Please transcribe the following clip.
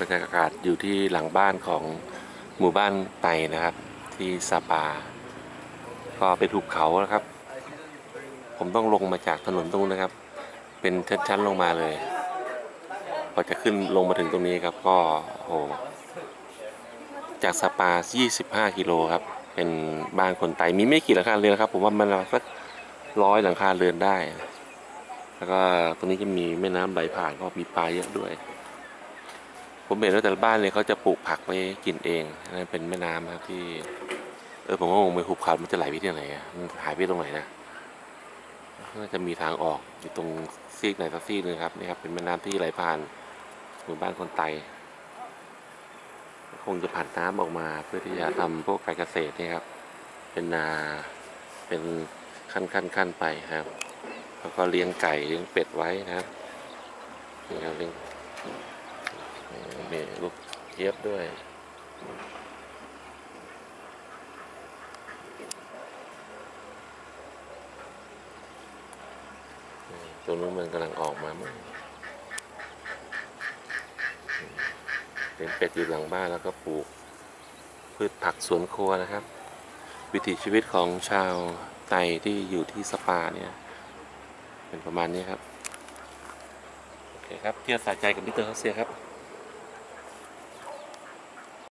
บรรยากาศอยู่ที่หลังบ้านของหมู่บ้านไตนะครับ ที่ซาปา ก็เป็นหุบเขานะครับ ผมต้องลงมาจากถนนตรงนู้นนะครับ เป็นชั้นๆลงมาเลยพอจะขึ้นลงมาถึงตรงนี้ครับก็โอ้โหจากสปา 25 กิโลครับ เป็นบ้านคนไตมีไม่กี่หลังคาเรือนครับ ผมว่ามันสักร้อยหลังคาเรือนได้ แล้วก็ตรงนี้จะมีแม่น้ำไหลผ่านก็มีปลาเยอะด้วย ผมเห็นว่าแต่ละบ้านเลยเขาจะปลูกผักไว้กินเองนั่นเป็นแม่น้ำครับที่ เออผมก็งงไปหุบเขามันจะไหลไปที่ไหนอะมันหายไปตรงไหนนะน่าจะมีทางออกอยู่ตรงซีกไหนสักซีกหนึงครับนี่ครับเป็นแม่น้ำที่ไหลผ่านหมู่บ้านคนไตคงจะผ่านน้ำออกมา เพื่อที่จะทำพวกการเกษตรนี่ครับ เป็นนาเป็นขั้นขั้นขั้นไปครับ แล้วก็เลี้ยงไก่เลี้ยงเป็ดไว้นะครับนี่ครับเลี้ยงีลูกเทียบด้วย ตัวนู้นมันกำลังออกมามั้งเป็นเป็ดอยู่หลังบ้านแล้วก็ปลูก พืชผักสวนครัวนะครับ วิถีชีวิตของชาวไตที่อยู่ที่สปาเนี่ย เป็นประมาณนี้ครับ โอเคครับเที่ยวสายใจกับมิสเตอร์เขาเซียครับ